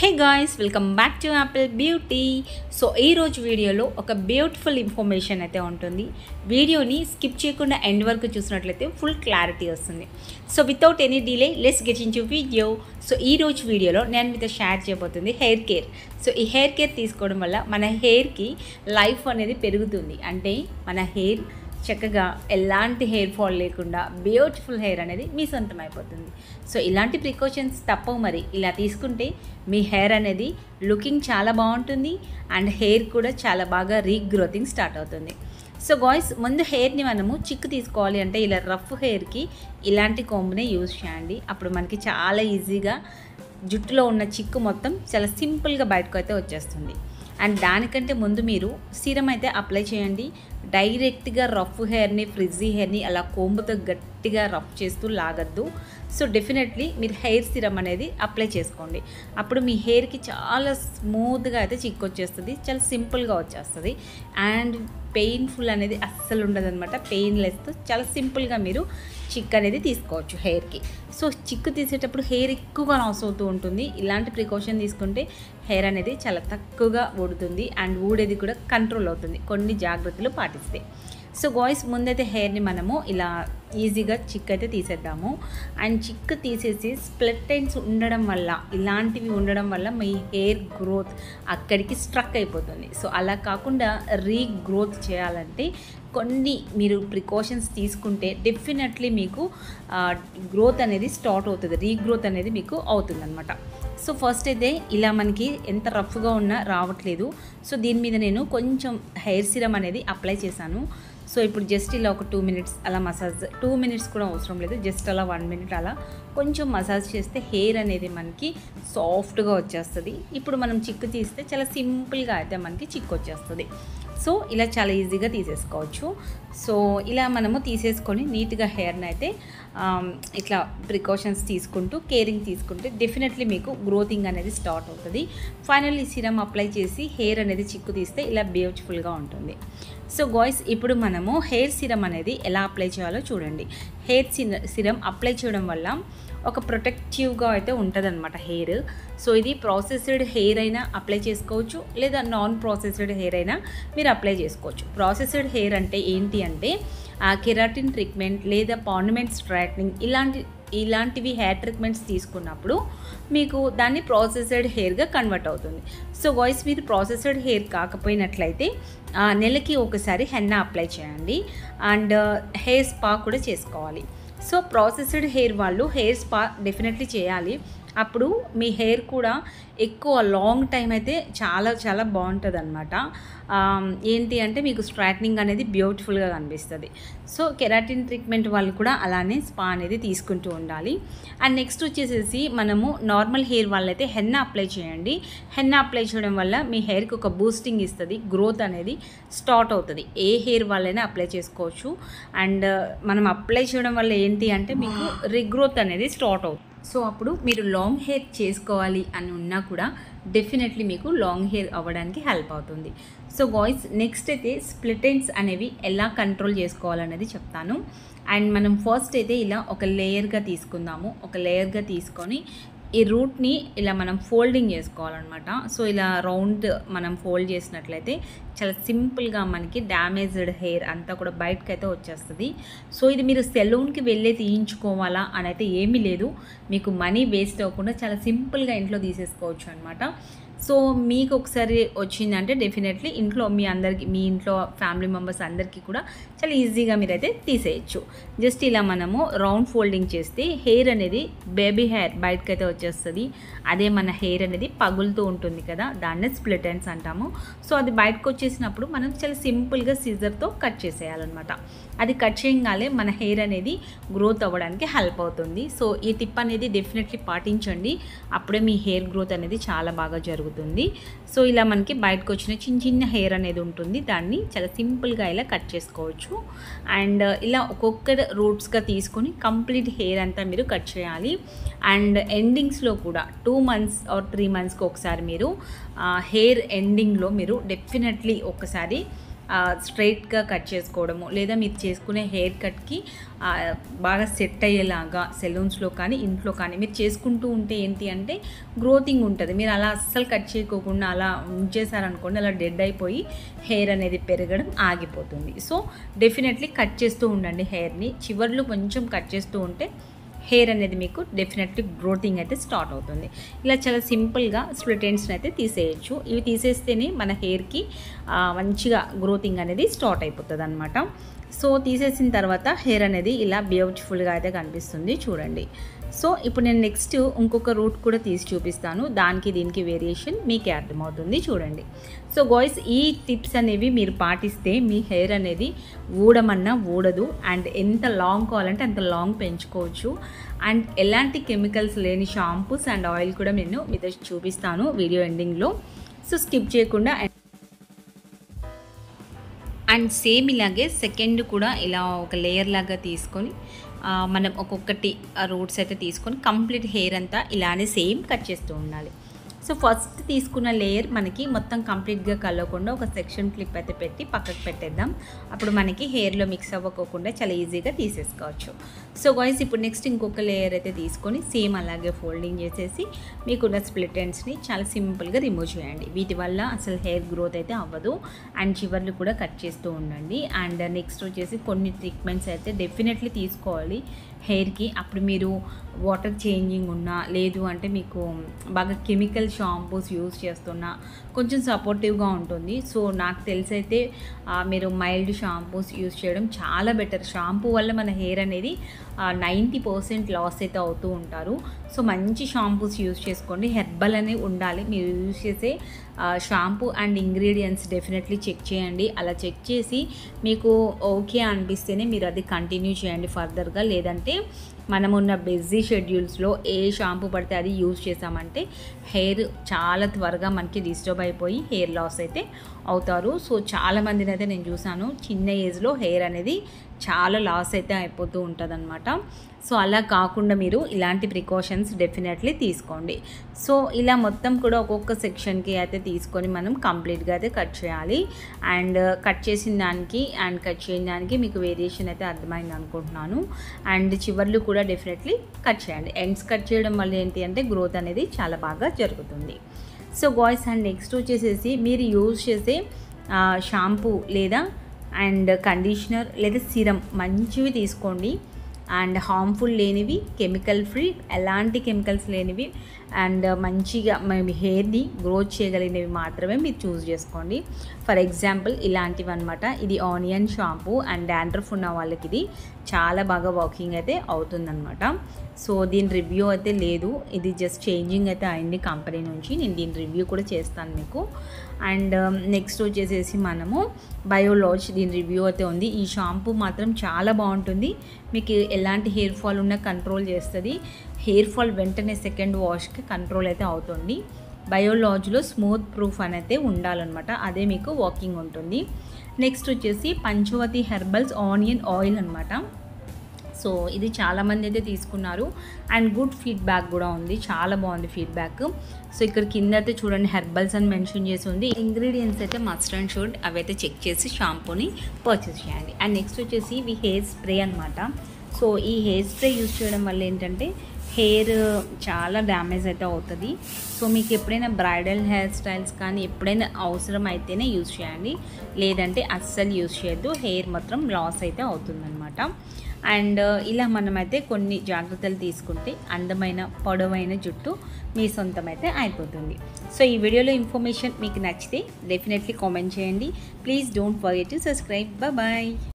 Hey guys welcome back to Apple Beauty so ఈరోజు వీడియోలో ఒక బ్యూటిఫుల్ ఇన్ఫర్మేషన్ అయితే ఉంటుంది. వీడియోని స్కిప్ చేయకుండా ఎండ్ వరకు చూసినట్లయితే ఫుల్ క్లారిటీ వస్తుంది. So without any delay let's get into video so ఈ రోజు వీడియోలో నేను మీతో షేర్ చేయబోతుంది హెయిర్ కేర్ సో ఈ హెయిర్ కేర్ తీసుకోవడం వల్ల మన హెయిర్కి లైఫ్ అనేది పెరుగుతుంది. అంటే మన హెయిర్ చక్కగా ఎలాంటి హెయిర్ ఫాల్ లేకుండా బ్యూటిఫుల్ హెయిర్ అనేది మీ సొంతం అయిపోతుంది సో ఇలాంటి ప్రికాషన్స్ తప్పవు మరి. ఇలా తీసుకుంటే మీ హెయిర్ అనేది లుకింగ్ చాలా బాగుంటుంది అండ్ హెయిర్ కూడా చాలా బాగా రీగ్రోతింగ్ స్టార్ట్ అవుతుంది. సో గాయ్స్ ముందు హెయిర్ని మనము చిక్కు తీసుకోవాలి అంటే ఇలా రఫ్ హెయిర్కి ఇలాంటి కోంబునే యూజ్ చేయండి. అప్పుడు మనకి చాలా ఈజీగా జుట్టులో ఉన్న చిక్కు మొత్తం చాలా సింపుల్గా బయటకు అయితే వచ్చేస్తుంది. అండ్ దానికంటే ముందు మీరు సీరం అయితే అప్లై చేయండి. డైరెక్ట్గా రఫ్ హెయిర్ని ఫ్రిజ్జీ హెయిర్ని అలా కోంబుతో గట్టిగా రఫ్ చేస్తూ లాగద్దు. సో డెఫినెట్లీ మీరు హెయిర్ సిరం అనేది అప్లై చేసుకోండి. అప్పుడు మీ హెయిర్కి చాలా స్మూత్గా అయితే చిక్కు వచ్చేస్తుంది చాలా సింపుల్గా వచ్చేస్తుంది. అండ్ పెయిన్ఫుల్ అనేది అస్సలు ఉండదు అనమాట పెయిన్లెస్తో చాలా సింపుల్గా మీరు చిక్ అనేది తీసుకోవచ్చు హెయిర్కి. సో చిక్కు తీసేటప్పుడు హెయిర్ ఎక్కువగా లాస్ అవుతూ ఉంటుంది. ఇలాంటి ప్రికాషన్ తీసుకుంటే హెయిర్ అనేది చాలా తక్కువగా ఊడుతుంది అండ్ ఊడేది కూడా కంట్రోల్ అవుతుంది. కొన్ని జాగ్రత్తలు పాటిస్తే. సో గాయ్స్ ముందైతే హెయిర్ని మనము ఇలా ఈజీగా చిక్ అయితే తీసేద్దాము. అండ్ చిక్ తీసేసి స్ప్లిట్ ఎండ్స్ ఉండడం వల్ల ఇలాంటివి ఉండడం వల్ల మీ హెయిర్ గ్రోత్ అక్కడికి స్ట్రక్ అయిపోతుంది. సో అలా కాకుండా రీగ్రోత్ చేయాలంటే కొన్ని మీరు ప్రికాషన్స్ తీసుకుంటే డెఫినెట్లీ మీకు గ్రోత్ అనేది స్టార్ట్ అవుతుంది. రీగ్రోత్ అనేది మీకు అవుతుందన్నమాట. సో ఫస్ట్ అయితే ఇలా మనకి ఎంత రఫ్గా ఉన్నా రావట్లేదు. సో దీని మీద నేను కొంచెం హెయిర్ సిరం అనేది అప్లై చేశాను. సో ఇప్పుడు జస్ట్ ఇలా ఒక టూ మినిట్స్ అలా మసాజ్ టూ మినిట్స్ కూడా అవసరం లేదు. జస్ట్ అలా వన్ మినిట్ అలా కొంచెం మసాజ్ చేస్తే హెయిర్ అనేది మనకి సాఫ్ట్గా వచ్చేస్తుంది. ఇప్పుడు మనం చిక్కు తీస్తే చాలా సింపుల్గా అయితే మనకి చిక్కు వచ్చేస్తుంది. సో ఇలా చాలా ఈజీగా తీసేసుకోవచ్చు. సో ఇలా మనము తీసేసుకొని నీట్గా హెయిర్ని అయితే ఇట్లా ప్రికాషన్స్ తీసుకుంటూ కేరింగ్ తీసుకుంటే డెఫినెట్లీ మీకు గ్రోతింగ్ అనేది స్టార్ట్ అవుతుంది. ఫైనల్లీ సిరం అప్లై చేసి హెయిర్ అనేది చిక్కు తీస్తే ఇలా బ్యూటిఫుల్గా ఉంటుంది. సో గాయ్స్ ఇప్పుడు మనము హెయిర్ సిరం అనేది ఎలా అప్లై చేయాలో చూడండి. హెయిర్ సిరం అప్లై చేయడం వల్ల ఒక ప్రొటెక్టివ్గా అయితే ఉంటుంది అనమాట హెయిర్ సో ఇది ప్రాసెస్డ్ హెయిర్ అయినా అప్లై చేసుకోవచ్చు లేదా నాన్ ప్రాసెస్డ్ హెయిర్ అయినా మీరు అప్లై చేసుకోవచ్చు. ప్రాసెస్డ్ హెయిర్ అంటే ఏంటి అంటే ఆ కెరాటిన్ ట్రీట్మెంట్ లేదా పార్నమెంట్ స్ట్రైట్నింగ్ ఇలాంటి ఇలాంటివి హెయిర్ ట్రీట్మెంట్స్ తీసుకున్నప్పుడు మీకు దాన్ని ప్రాసెస్డ్ హెయిర్గా కన్వర్ట్ అవుతుంది. సో వాయిస్ మీరు ప్రాసెస్డ్ హెయిర్ కాకపోయినట్లయితే నెలకి ఒకసారి హెన్నా అప్లై చేయండి. అండ్ హెయిర్ స్పా కూడా చేసుకోవాలి. సో ప్రాసెస్డ్ హెయిర్ వాళ్ళు హెయిర్ స్పా డెఫినెట్లీ చేయాలి. అప్పుడు మీ హెయిర్ కూడా ఎక్కువ లాంగ్ టైం అయితే చాలా చాలా బాగుంటుంది అనమాట ఏంటి అంటే మీకు స్ట్రైట్నింగ్ అనేది బ్యూటిఫుల్గా కనిపిస్తుంది. సో కెరాటిన్ ట్రీట్మెంట్ వాళ్ళు కూడా అలానే స్పా అనేది తీసుకుంటూ ఉండాలి. అండ్ నెక్స్ట్ వచ్చేసేసి మనము నార్మల్ హెయిర్ వాళ్ళైతే హెన్న అప్లై చేయండి. హెన్న అప్లై చేయడం వల్ల మీ హెయిర్కి ఒక బూస్టింగ్ ఇస్తుంది గ్రోత్ అనేది స్టార్ట్ అవుతుంది. ఏ హెయిర్ వాళ్ళైనా అప్లై చేసుకోవచ్చు. అండ్ మనం అప్లై చేయడం వల్ల ఏంటి అంటే మీకు రిగ్రోత్ అనేది స్టార్ట్ అవుతుంది. సో అప్పుడు మీరు లాంగ్ హెయిర్ చేసుకోవాలి అని ఉన్నా కూడా డెఫినెట్లీ మీకు లాంగ్ హెయిర్ అవ్వడానికి హెల్ప్ అవుతుంది. సో బాయ్స్ నెక్స్ట్ అయితే స్ప్లిటెంట్స్ అనేవి ఎలా కంట్రోల్ చేసుకోవాలనేది చెప్తాను. అండ్ మనం ఫస్ట్ అయితే ఇలా ఒక లేయర్గా తీసుకుందాము. ఒక లేయర్గా తీసుకొని ఈ రూట్ని ఇలా మనం ఫోల్డింగ్ చేసుకోవాలన్నమాట. సో ఇలా రౌండ్ మనం ఫోల్డ్ చేసినట్లయితే చాలా సింపుల్గా మనకి డ్యామేజ్డ్ హెయిర్ అంతా కూడా బయటకు అయితే వచ్చేస్తుంది. సో ఇది మీరు సెలూన్కి వెళ్ళి తీయించుకోవాలా అని అయితే ఏమీ లేదు. మీకు మనీ వేస్ట్ అవ్వకుండా చాలా సింపుల్గా ఇంట్లో తీసేసుకోవచ్చు అనమాట సో మీకు ఒకసారి వచ్చిందంటే డెఫినెట్లీ ఇంట్లో మీ అందరికి మీ ఇంట్లో ఫ్యామిలీ మెంబర్స్ అందరికీ కూడా చాలా ఈజీగా మీరైతే తీసేయచ్చు. జస్ట్ ఇలా మనము రౌండ్ ఫోల్డింగ్ చేస్తే హెయిర్ అనేది బేబీ హెయిర్ బయటకు అయితే వచ్చేస్తుంది. అదే మన హెయిర్ అనేది పగులుతూ ఉంటుంది కదా దాన్నే స్ప్లిట్ ఎండ్స్ అంటాము. సో అది బయటకు వచ్చేసినప్పుడు మనం చాలా సింపుల్గా సీజర్తో కట్ చేసేయాలన్నమాట. అది కట్ చేయగానే మన హెయిర్ అనేది గ్రోత్ అవ్వడానికి హెల్ప్ అవుతుంది. సో ఈ టిప్ అనేది డెఫినెట్లీ పాటించండి. అప్పుడే మీ హెయిర్ గ్రోత్ అనేది చాలా బాగా జరుగుతుంది. సో ఇలా మనకి బయటకు వచ్చిన చిన్న చిన్న హెయిర్ అనేది ఉంటుంది. దాన్ని చాలా సింపుల్గా ఇలా కట్ చేసుకోవచ్చు. అండ్ ఇలా ఒక్కొక్క రూట్స్గా తీసుకొని కంప్లీట్ హెయిర్ అంతా మీరు కట్ చేయాలి. అండ్ ఎండింగ్స్లో కూడా టూ మంత్స్ ఆర్ త్రీ మంత్స్కి ఒకసారి మీరు హెయిర్ ఎండింగ్లో మీరు డెఫినెట్లీ ఒకసారి స్ట్రైట్గా కట్ చేసుకోవడము లేదా మీరు చేసుకునే హెయిర్ కట్కి బాగా సెట్ అయ్యేలాగా సెలూన్స్లో కానీ ఇంట్లో కానీ మీరు చేసుకుంటూ ఉంటే ఏంటి అంటే గ్రోతింగ్ ఉంటుంది. మీరు అలా అస్సలు కట్ చేయకోకుండా అలా ఉంచేసారనుకోండి అలా డెడ్ అయిపోయి హెయిర్ అనేది పెరగడం ఆగిపోతుంది. సో డెఫినెట్లీ కట్ చేస్తూ ఉండండి హెయిర్ని చివర్లు కొంచెం కట్ చేస్తూ ఉంటే హెయిర్ అనేది మీకు డెఫినెట్లీ గ్రోతింగ్ అయితే స్టార్ట్ అవుతుంది. ఇలా చాలా సింపుల్గా స్ప్లిట్ ఎండ్స్ని అయితే తీసేయచ్చు. ఇవి తీసేస్తేనే మన హెయిర్కి మంచిగా గ్రోతింగ్ అనేది స్టార్ట్ అయిపోతుంది అనమాట సో తీసేసిన తర్వాత హెయిర్ అనేది ఇలా బ్యూటిఫుల్గా అయితే కనిపిస్తుంది. చూడండి. సో ఇప్పుడు నేను నెక్స్ట్ ఇంకొక రూట్ కూడా తీసి చూపిస్తాను. దానికి దీనికి వేరియేషన్ మీకే అర్థమవుతుంది. చూడండి. సో గాయ్స్ ఈ టిప్స్ అనేవి మీరు పాటిస్తే మీ హెయిర్ అనేది ఊడమన్నా ఊడదు. అండ్ ఎంత లాంగ్ కావాలంటే అంత లాంగ్ పెంచుకోవచ్చు. అండ్ ఎలాంటి కెమికల్స్ లేని షాంపూస్ అండ్ ఆయిల్ కూడా నేను మీతో చూపిస్తాను వీడియో ఎండింగ్లో సో స్కిప్ చేయకుండా అండ్ సేమ్ ఇలాగే సెకండ్ కూడా ఇలా ఒక లేయర్ లాగా తీసుకొని మనం ఒక్కొక్కటి రూట్స్ అయితే తీసుకొని కంప్లీట్ హెయిర్ అంతా ఇలానే సేమ్ కట్ చేస్తూ ఉండాలి. సో ఫస్ట్ తీసుకున్న లేయర్ మనకి మొత్తం కంప్లీట్గా కలవకుండా ఒక సెక్షన్ క్లిప్ అయితే పెట్టి పక్కకు పెట్టేద్దాం. అప్పుడు మనకి హెయిర్లో మిక్స్ అవ్వకోకుండా చాలా ఈజీగా తీసేసుకోవచ్చు. సో గాయస్ ఇప్పుడు నెక్స్ట్ ఇంకొక లేయర్ అయితే తీసుకొని సేమ్ అలాగే ఫోల్డింగ్ చేసేసి మీకున్న స్ప్లిట్ ఎండ్స్ని చాలా సింపుల్గా రిమూవ్ చేయండి. వీటి వల్ల అసలు హెయిర్ గ్రోత్ అయితే అవ్వదు అండ్ చివర్లు కూడా కట్ చేస్తూ ఉండండి. అండ్ నెక్స్ట్ వచ్చేసి కొన్ని ట్రీట్మెంట్స్ అయితే డెఫినెట్లీ తీసుకోవాలి. హెయిర్కి అప్పుడు మీరు వాటర్ చేంజింగ్ ఉన్నా లేదు అంటే మీకు బాగా కెమికల్ షాంపూస్ యూస్ చేస్తున్నా కొంచెం సపోర్టివ్గా ఉంటుంది. సో నాకు తెలిసైతే మీరు మైల్డ్ షాంపూస్ యూస్ చేయడం చాలా బెటర్ షాంపూ వల్ల మన హెయిర్ అనేది నైంటీ పర్సెంట్ లాస్ అయితే అవుతూ ఉంటారు. సో మంచి షాంపూస్ యూస్ చేసుకోండి. హెర్బల్ అనేది ఉండాలి. మీరు యూస్ చేసే shampoo and ingredients definitely check చేయండి. అలా చెక్ చేసి మీకు ఓకే అనిపిస్తేనే మీరు అది కంటిన్యూ చేయండి ఫర్దర్గా లేదంటే మనమున్న బిజీ షెడ్యూల్స్లో ఏ షాంపూ పడితే అది యూజ్ చేసామంటే హెయిర్ చాలా త్వరగా మనకి డిస్టర్బ్ అయిపోయి హెయిర్ లాస్ అయితే అవుతారు. సో చాలామందిని అయితే నేను చూశాను చిన్న ఏజ్లో హెయిర్ అనేది చాలా లాస్ అయితే అయిపోతూ ఉంటుందన్నమాట. సో అలా కాకుండా మీరు ఇలాంటి ప్రికాషన్స్ డెఫినెట్లీ తీసుకోండి. సో ఇలా మొత్తం కూడా ఒక్కొక్క సెక్షన్కి అయితే తీసుకొని మనం కంప్లీట్గా అయితే కట్ చేయాలి. అండ్ కట్ చేసిన దానికి అండ్ కట్ చేయని దానికి మీకు వేరియేషన్ అయితే అర్థమైంది అనుకుంటున్నాను. అండ్ చివర్లు కూడా డెఫినెట్లీ కట్ చేయండి ఎండ్స్ కట్ చేయడం వల్ల ఏంటి అంటే గ్రోత్ అనేది చాలా బాగా జరుగుతుంది. సో బాయ్స్ అండ్ నెక్స్ట్ వచ్చేసేసి మీరు యూజ్ చేసే షాంపూ లేదా అండ్ కండిషనర్ లేదా సిరం మంచివి తీసుకోండి. అండ్ హార్మ్ఫుల్ లేనివి కెమికల్ ఫ్రీ ఎలాంటి కెమికల్స్ లేనివి అండ్ మంచిగా మేము హెయిర్ని గ్రోత్ చేయగలిగినవి మాత్రమే మీరు చూస్ చేసుకోండి. ఫర్ ఎగ్జాంపుల్ ఇలాంటివి అనమాట ఇది ఆనియన్ షాంపూ అండ్ డాండ్రఫ్ ఉన్న వాళ్ళకి ఇది చాలా బాగా వర్కింగ్ అయితే అవుతుందన్నమాట. సో దీని రివ్యూ అయితే లేదు. ఇది జస్ట్ చేంజింగ్ అయితే అయింది కంపెనీ నుంచి. నేను దీని రివ్యూ కూడా చేస్తాను మీకు. అండ్ um, నెక్స్ట్ వచ్చేసేసి మనము బయోలాజ్ దీని రివ్యూ అయితే ఉంది. ఈ షాంపూ మాత్రం చాలా బాగుంటుంది. మీకు ఎలాంటి హెయిర్ ఫాల్ ఉన్నా కంట్రోల్ చేస్తుంది. హెయిర్ ఫాల్ వెంటనే సెకండ్ వాష్కి కంట్రోల్ అయితే అవుతుంది. బయోలాజ్లో స్మూత్ ప్రూఫ్ అనేది ఉండాలన్నమాట. అదే మీకు వాకింగ్ ఉంటుంది. నెక్స్ట్ వచ్చేసి పంచవతి హెర్బల్స్ ఆనియన్ ఆయిల్ అనమాట సో ఇది చాలామంది అయితే తీసుకున్నారు. అండ్ గుడ్ ఫీడ్బ్యాక్ కూడా ఉంది. చాలా బాగుంది ఫీడ్బ్యాక్. సో ఇక్కడ కింద అయితే చూడండి హెర్బల్స్ అని మెన్షన్ చేసి ఉంది. ఇంగ్రీడియంట్స్ అయితే మస్ట్ అండ్ షుడ్ అవి అయితే చెక్ చేసి షాంపూని పర్చేస్ చేయండి. అండ్ నెక్స్ట్ వచ్చేసి ఇవి హెయిర్ స్ప్రే అనమాట సో ఈ హెయిర్ స్ప్రే యూస్ చేయడం వల్ల ఏంటంటే హెయిర్ చాలా డ్యామేజ్ అయితే అవుతుంది. సో మీకు ఎప్పుడైనా బ్రైడల్ హెయిర్ స్టైల్స్ కానీ ఎప్పుడైనా అవసరం అయితేనే యూజ్ చేయండి. లేదంటే అస్సలు యూస్ చేయొద్దు. హెయిర్ మాత్రం లాస్ అయితే అవుతుందన్నమాట. అండ్ ఇలా మనమైతే కొన్ని జాగ్రత్తలు తీసుకుంటే అందమైన పొడవైన జుట్టు మీ సొంతమైతే అయిపోతుంది. సో ఈ వీడియోలో ఇన్ఫర్మేషన్ మీకు నచ్చితే డెఫినెట్లీ కామెంట్ చేయండి. Please don't forget to subscribe. Bye